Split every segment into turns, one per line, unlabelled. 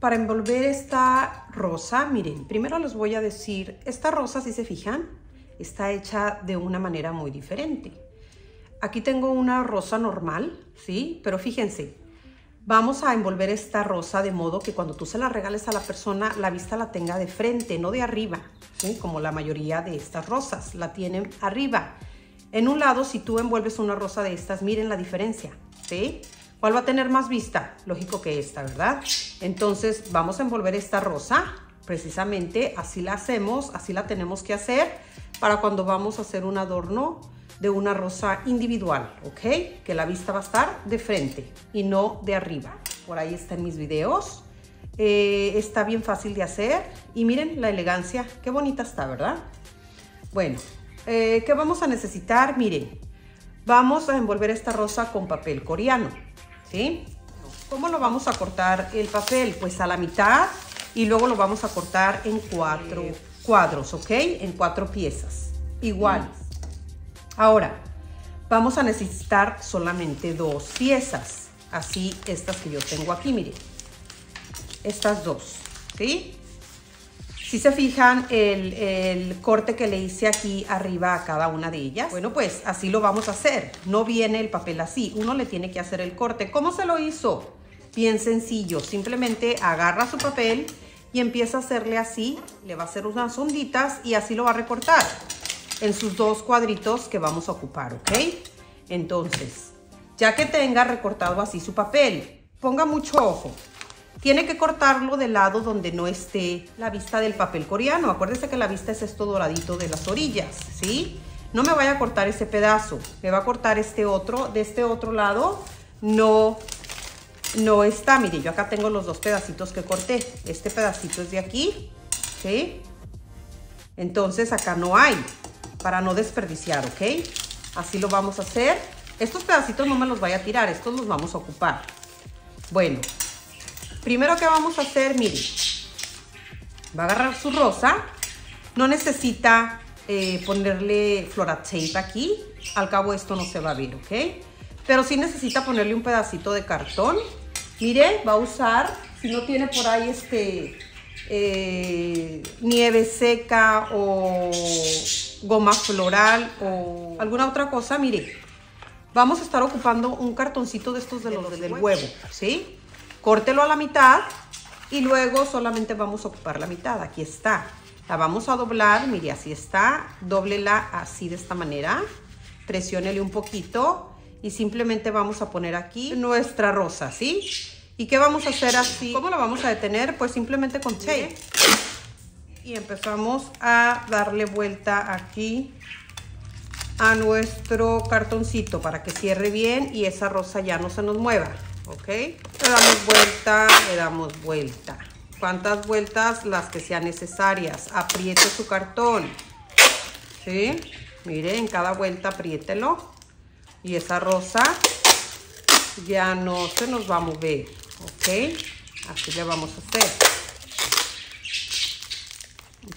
Para envolver esta rosa, miren, primero les voy a decir, esta rosa, si se fijan, está hecha de una manera muy diferente. Aquí tengo una rosa normal, ¿sí? Pero fíjense, vamos a envolver esta rosa de modo que cuando tú se la regales a la persona, la vista la tenga de frente, no de arriba, ¿sí? Como la mayoría de estas rosas, la tienen arriba. En un lado, si tú envuelves una rosa de estas, miren la diferencia, ¿sí? ¿Cuál va a tener más vista? Lógico que esta, ¿verdad? Entonces vamos a envolver esta rosa, precisamente así la hacemos, así la tenemos que hacer para cuando vamos a hacer un adorno de una rosa individual, ¿ok? Que la vista va a estar de frente y no de arriba. Por ahí están mis videos. Eh, está bien fácil de hacer y miren la elegancia, qué bonita está, ¿verdad? Bueno, eh, ¿qué vamos a necesitar? Miren, vamos a envolver esta rosa con papel coreano. ¿Sí? ¿Cómo lo vamos a cortar el papel? Pues a la mitad y luego lo vamos a cortar en cuatro cuadros, ¿ok? En cuatro piezas, iguales. Ahora, vamos a necesitar solamente dos piezas, así estas que yo tengo aquí, miren. Estas dos, ¿sí? Si se fijan el, el, corte que le hice aquí arriba a cada una de ellas, bueno, pues así lo vamos a hacer. No viene el papel así, uno le tiene que hacer el corte. ¿Cómo se lo hizo? Bien sencillo, simplemente agarra su papel y empieza a hacerle así, le va a hacer unas onditas y así lo va a recortar en sus dos cuadritos que vamos a ocupar, ¿ok? Entonces, ya que tenga recortado así su papel, ponga mucho ojo. Tiene que cortarlo del lado donde no esté la vista del papel coreano. Acuérdese que la vista es esto doradito de las orillas, ¿sí? No me vaya a cortar ese pedazo. Me va a cortar este otro. De este otro lado no, no está. Mire, yo acá tengo los dos pedacitos que corté. Este pedacito es de aquí, ¿sí? Entonces acá no hay, para no desperdiciar, ¿ok? Así lo vamos a hacer. Estos pedacitos no me los vaya a tirar, estos los vamos a ocupar. Bueno, Primero que vamos a hacer, miren, va a agarrar su rosa, no necesita eh, ponerle tape aquí, al cabo esto no se va a ver, ¿ok? Pero sí necesita ponerle un pedacito de cartón. Mire, va a usar, si no tiene por ahí este eh, nieve seca o goma floral o alguna otra cosa, mire, vamos a estar ocupando un cartoncito de estos de los del huevo, ¿sí? Córtelo a la mitad y luego solamente vamos a ocupar la mitad. Aquí está. La vamos a doblar, mire, así está. Dóblela así de esta manera. Presiónele un poquito y simplemente vamos a poner aquí nuestra rosa, ¿sí? ¿Y qué vamos a hacer así? ¿Cómo la vamos a detener? Pues simplemente con tape. Y empezamos a darle vuelta aquí a nuestro cartoncito para que cierre bien y esa rosa ya no se nos mueva. ¿Ok? Le damos vuelta, le damos vuelta. ¿Cuántas vueltas? Las que sean necesarias. Apriete su cartón, ¿sí? Mire, en cada vuelta apriételo. Y esa rosa ya no se nos va a mover, ¿ok? Así le vamos a hacer.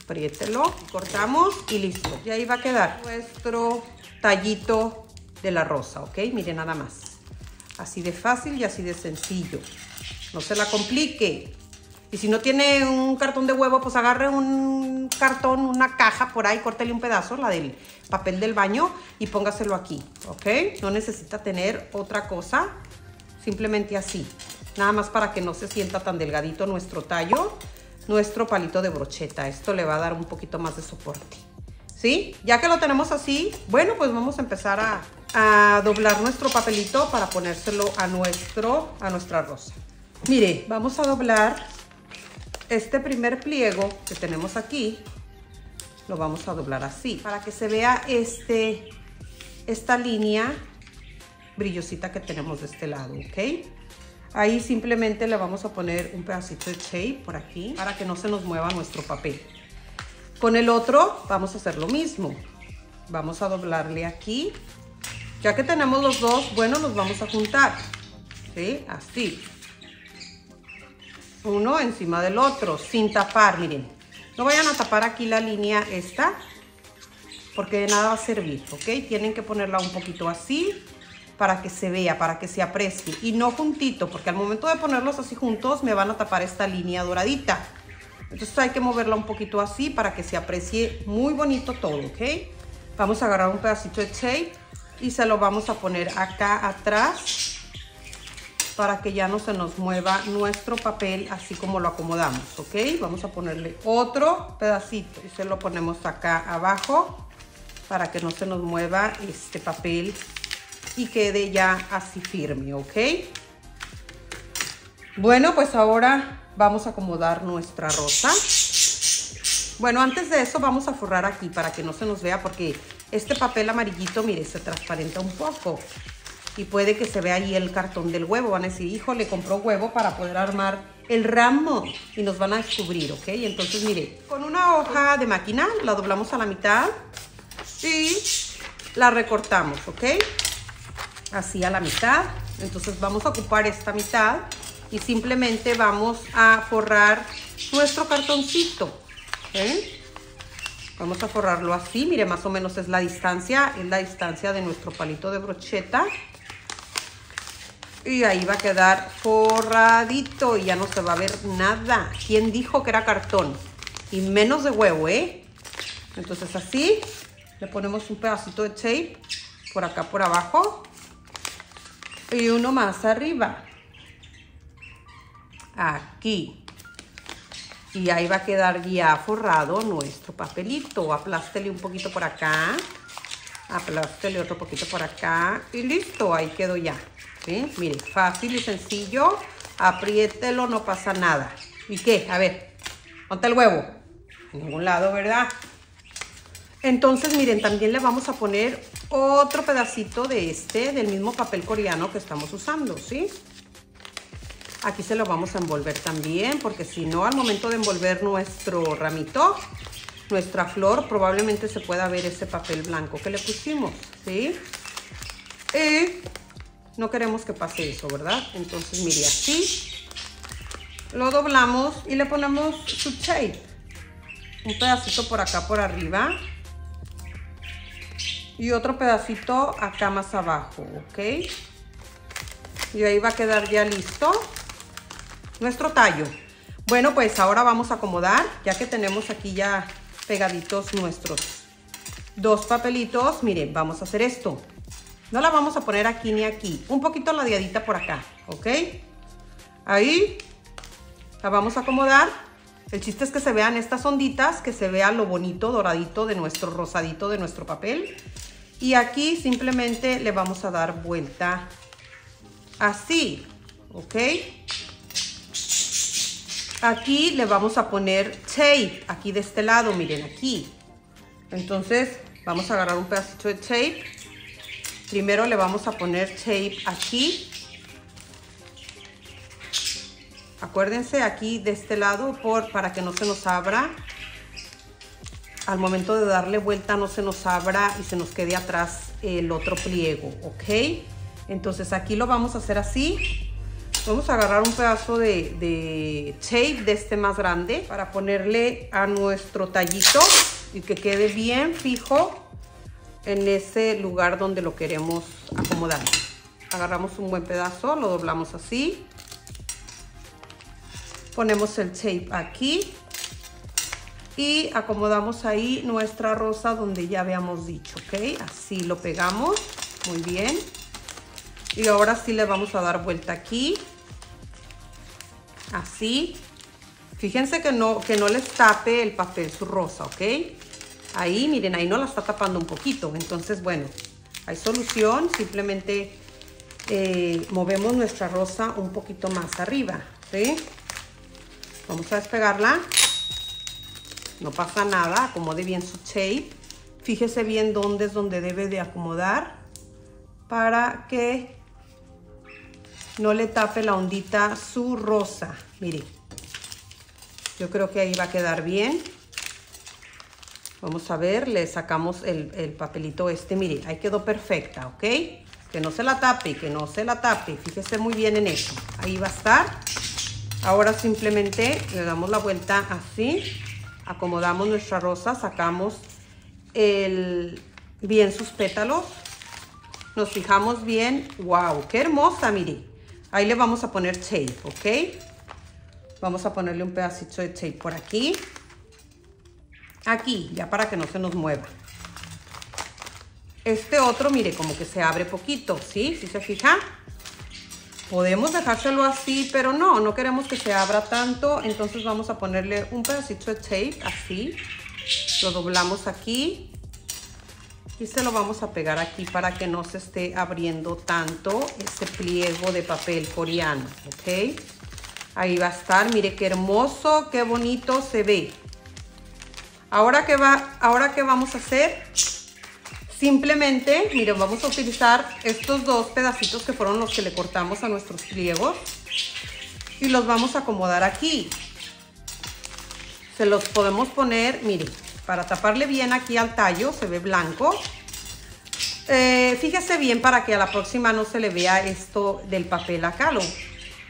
Apriételo, cortamos y listo. Y ahí va a quedar nuestro tallito de la rosa, ¿ok? Mire nada más. Así de fácil y así de sencillo. No se la complique. Y si no tiene un cartón de huevo, pues agarre un cartón, una caja por ahí, córtele un pedazo, la del papel del baño y póngaselo aquí, ¿ok? No necesita tener otra cosa, simplemente así. Nada más para que no se sienta tan delgadito nuestro tallo, nuestro palito de brocheta. Esto le va a dar un poquito más de soporte. ¿Sí? Ya que lo tenemos así, bueno, pues vamos a empezar a, a doblar nuestro papelito para ponérselo a, nuestro, a nuestra rosa. Mire, vamos a doblar este primer pliego que tenemos aquí. Lo vamos a doblar así para que se vea este, esta línea brillosita que tenemos de este lado, ¿ok? Ahí simplemente le vamos a poner un pedacito de tape por aquí para que no se nos mueva nuestro papel. Con el otro vamos a hacer lo mismo. Vamos a doblarle aquí ya que tenemos los dos, bueno, los vamos a juntar. ¿Sí? Así. Uno encima del otro, sin tapar, miren. No vayan a tapar aquí la línea esta, porque de nada va a servir, ¿ok? Tienen que ponerla un poquito así, para que se vea, para que se aprecie. Y no juntito, porque al momento de ponerlos así juntos me van a tapar esta línea doradita. Entonces hay que moverla un poquito así para que se aprecie muy bonito todo, ¿ok? Vamos a agarrar un pedacito de tape y se lo vamos a poner acá atrás para que ya no se nos mueva nuestro papel así como lo acomodamos, ¿ok? Vamos a ponerle otro pedacito y se lo ponemos acá abajo para que no se nos mueva este papel y quede ya así firme, ¿ok? Bueno, pues ahora vamos a acomodar nuestra rosa. Bueno, antes de eso vamos a forrar aquí para que no se nos vea porque este papel amarillito, mire, se transparenta un poco y puede que se vea ahí el cartón del huevo. Van a decir, hijo, le compró huevo para poder armar el ramo y nos van a descubrir, ¿ok? Entonces, mire, con una hoja de máquina la doblamos a la mitad y la recortamos, ¿ok? Así a la mitad. Entonces vamos a ocupar esta mitad y simplemente vamos a forrar nuestro cartoncito, ¿ok? Vamos a forrarlo así, mire, más o menos es la distancia, es la distancia de nuestro palito de brocheta y ahí va a quedar forradito y ya no se va a ver nada. ¿Quién dijo que era cartón? Y menos de huevo, ¿eh? Entonces así, le ponemos un pedacito de tape por acá por abajo y uno más arriba. Aquí. Y ahí va a quedar ya forrado nuestro papelito. Aplástele un poquito por acá. Aplástele otro poquito por acá. Y listo, ahí quedó ya. ¿Sí? Fácil y sencillo. Apriételo, no pasa nada. ¿Y qué? A ver, ponte el huevo. En ningún lado, ¿verdad? Entonces, miren, también le vamos a poner otro pedacito de este, del mismo papel coreano que estamos usando, ¿sí? Aquí se lo vamos a envolver también, porque si no, al momento de envolver nuestro ramito, nuestra flor, probablemente se pueda ver ese papel blanco que le pusimos, ¿sí? Y no queremos que pase eso, ¿verdad? Entonces, mire, así lo doblamos y le ponemos su tape. Un pedacito por acá, por arriba. Y otro pedacito acá más abajo, ¿ok? Y ahí va a quedar ya listo nuestro tallo. Bueno, pues ahora vamos a acomodar, ya que tenemos aquí ya pegaditos nuestros dos papelitos. Miren, vamos a hacer esto. No la vamos a poner aquí ni aquí. Un poquito ladeadita por acá, ¿ok? Ahí la vamos a acomodar. El chiste es que se vean estas onditas, que se vea lo bonito, doradito de nuestro rosadito de nuestro papel. Y aquí simplemente le vamos a dar vuelta así, ¿ok? Aquí le vamos a poner tape, aquí de este lado, miren aquí. Entonces vamos a agarrar un pedacito de tape Primero le vamos a poner tape aquí. Acuérdense aquí de este lado por, para que no se nos abra. Al momento de darle vuelta no se nos abra y se nos quede atrás el otro pliego, ¿ok? Entonces aquí lo vamos a hacer así. Vamos a agarrar un pedazo de, tape de este más grande para ponerle a nuestro tallito y que quede bien fijo en ese lugar donde lo queremos acomodar. Agarramos un buen pedazo, lo doblamos así. Ponemos el tape aquí. Y acomodamos ahí nuestra rosa donde ya habíamos dicho, ¿ok? Así lo pegamos, muy bien. Y ahora sí le vamos a dar vuelta aquí. Así. Fíjense que no, que no les tape el papel su rosa, ¿ok? Ahí, miren, ahí no la está tapando un poquito. Entonces, bueno, hay solución. Simplemente eh, movemos nuestra rosa un poquito más arriba, ¿sí? Vamos a despegarla. No pasa nada, acomode bien su tape. Fíjese bien dónde es donde debe de acomodar para que no le tape la ondita su rosa. Mire, yo creo que ahí va a quedar bien. Vamos a ver, le sacamos el, papelito este. Mire, ahí quedó perfecta, ¿ok? Que no se la tape, que no se la tape. Fíjese muy bien en eso. Ahí va a estar. Ahora simplemente le damos la vuelta así. Acomodamos nuestra rosa, sacamos el, bien sus pétalos. nos fijamos bien. ¡Wow! ¡Qué hermosa, mire! Ahí le vamos a poner tape, ¿ok? Vamos a ponerle un pedacito de tape por aquí. Aquí, ya para que no se nos mueva. Este otro, mire, como que se abre poquito, ¿sí? ¿Sí se fija? Podemos dejárselo así, pero no, no queremos que se abra tanto. Entonces vamos a ponerle un pedacito de tape, así. Lo doblamos aquí. Y se lo vamos a pegar aquí para que no se esté abriendo tanto este pliego de papel coreano, ¿ok? Ahí va a estar, mire qué hermoso, qué bonito se ve. Ahora que va, ahora qué vamos a hacer, simplemente, miren, vamos a utilizar estos dos pedacitos que fueron los que le cortamos a nuestros pliegos y los vamos a acomodar aquí. Se los podemos poner, miren, para taparle bien aquí al tallo, se ve blanco. Eh, fíjese bien para que a la próxima no se le vea esto del papel acá, lo,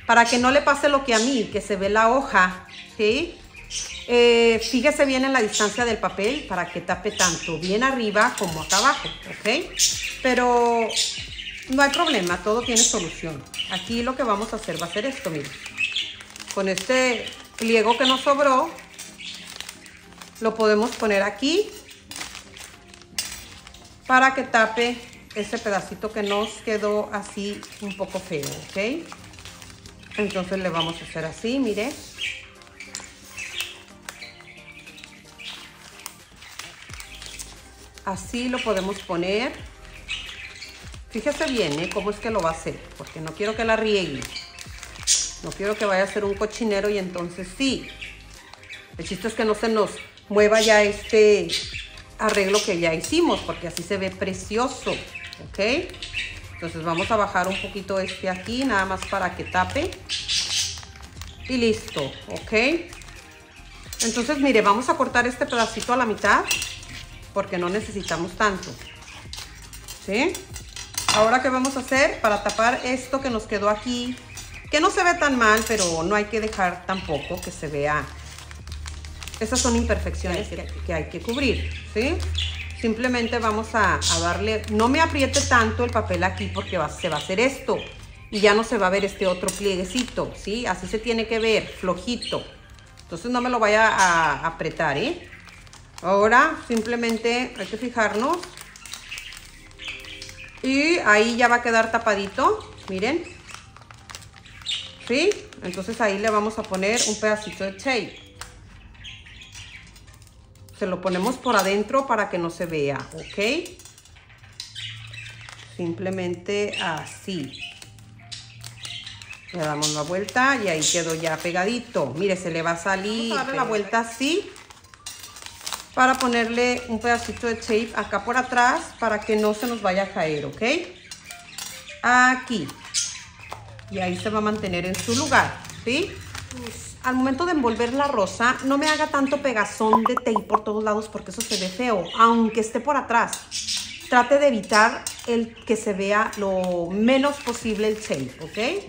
para que no le pase lo que a mí, que se ve la hoja, ¿sí? Eh, fíjese bien en la distancia del papel para que tape tanto bien arriba como acá abajo, ¿ok? Pero no hay problema, todo tiene solución. Aquí lo que vamos a hacer va a ser esto, miren. Con este pliego que nos sobró, lo podemos poner aquí para que tape ese pedacito que nos quedó así un poco feo, ¿ok? Entonces le vamos a hacer así, mire. Así lo podemos poner. Fíjese bien, ¿eh? Cómo es que lo va a hacer, porque no quiero que la riegue. No quiero que vaya a ser un cochinero y entonces sí. El chiste es que no se nos mueva ya este arreglo que ya hicimos, porque así se ve precioso, ¿ok? Entonces vamos a bajar un poquito este aquí, nada más para que tape. Y listo, ¿ok? Entonces, mire, vamos a cortar este pedacito a la mitad, porque no necesitamos tanto, ¿sí? Ahora, ¿qué vamos a hacer? Para tapar esto que nos quedó aquí, que no se ve tan mal, pero no hay que dejar tampoco que se vea. Esas son imperfecciones que, hay que cubrir, ¿sí? Simplemente vamos a, darle, no me apriete tanto el papel aquí porque se va a hacer esto. Y ya no se va a ver este otro plieguecito, ¿sí? Así se tiene que ver, flojito. Entonces no me lo vaya a apretar, ¿eh? Ahora simplemente hay que fijarnos. Y ahí ya va a quedar tapadito, miren. ¿Sí? Entonces ahí le vamos a poner un pedacito de tape se lo ponemos por adentro para que no se vea, ¿ok? Simplemente así. Le damos la vuelta y ahí quedó ya pegadito. Mire, se le va a salir. Vamos a darle la vuelta así para ponerle un pedacito de tape acá por atrás para que no se nos vaya a caer, ¿ok? Aquí. Y ahí se va a mantener en su lugar, ¿sí? Al momento de envolver la rosa, no me haga tanto pegazón de tape por todos lados porque eso se ve feo, aunque esté por atrás. Trate de evitar el que se vea lo menos posible el tape, ¿ok?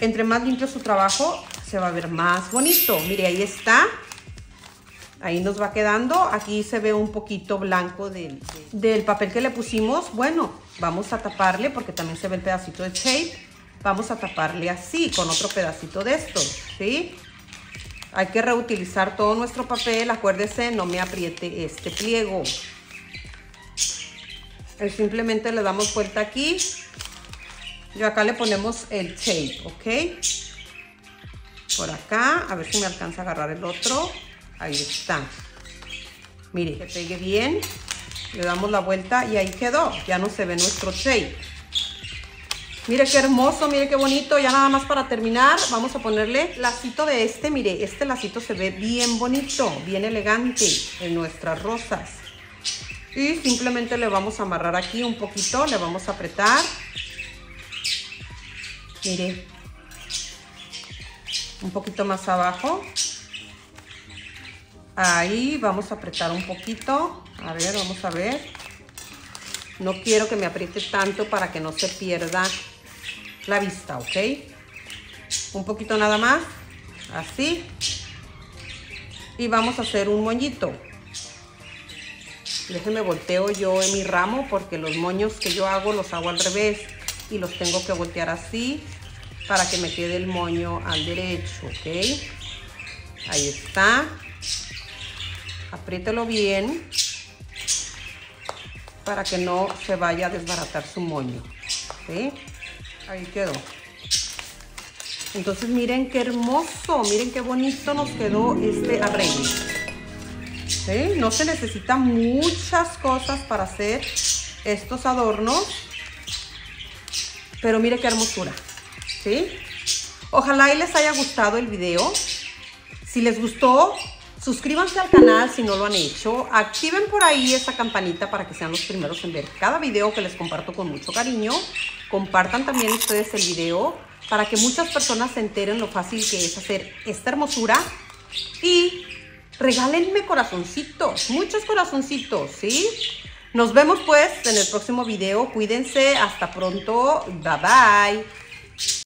Entre más limpio su trabajo, se va a ver más bonito. Mire, ahí está. Ahí nos va quedando. Aquí se ve un poquito blanco del, del papel que le pusimos. Bueno, vamos a taparle porque también se ve el pedacito de tape vamos a taparle así, con otro pedacito de esto, ¿sí? Hay que reutilizar todo nuestro papel, acuérdese, no me apriete este pliego. simplemente le damos vuelta aquí. Y acá le ponemos el tape, ¿ok? Por acá, a ver si me alcanza a agarrar el otro. Ahí está. Mire, que pegue bien. Le damos la vuelta y ahí quedó. Ya no se ve nuestro tape. Mire qué hermoso, mire qué bonito. Ya nada más para terminar, vamos a ponerle lacito de este. Mire, este lacito se ve bien bonito, bien elegante en nuestras rosas. Y simplemente le vamos a amarrar aquí un poquito, le vamos a apretar. Mire, un poquito más abajo. Ahí vamos a apretar un poquito. A ver, vamos a ver. No quiero que me apriete tanto para que no se pierda la vista, ¿ok? Un poquito nada más, así. Y vamos a hacer un moñito. Déjenme volteo yo en mi ramo porque los moños que yo hago los hago al revés y los tengo que voltear así para que me quede el moño al derecho, ¿ok? Ahí está. Apriételo bien para que no se vaya a desbaratar su moño. ¿sí? Ahí quedó. Entonces miren qué hermoso, miren qué bonito nos quedó este arreglo. ¿Sí? No se necesitan muchas cosas para hacer estos adornos, pero miren qué hermosura. ¿Sí? Ojalá y les haya gustado el video. Si les gustó, Suscríbanse al canal si no lo han hecho. Activen por ahí esa campanita para que sean los primeros en ver cada video que les comparto con mucho cariño. Compartan también ustedes el video para que muchas personas se enteren lo fácil que es hacer esta hermosura. Y regálenme corazoncitos, muchos corazoncitos, ¿sí? Nos vemos pues en el próximo video. Cuídense. Hasta pronto. Bye bye.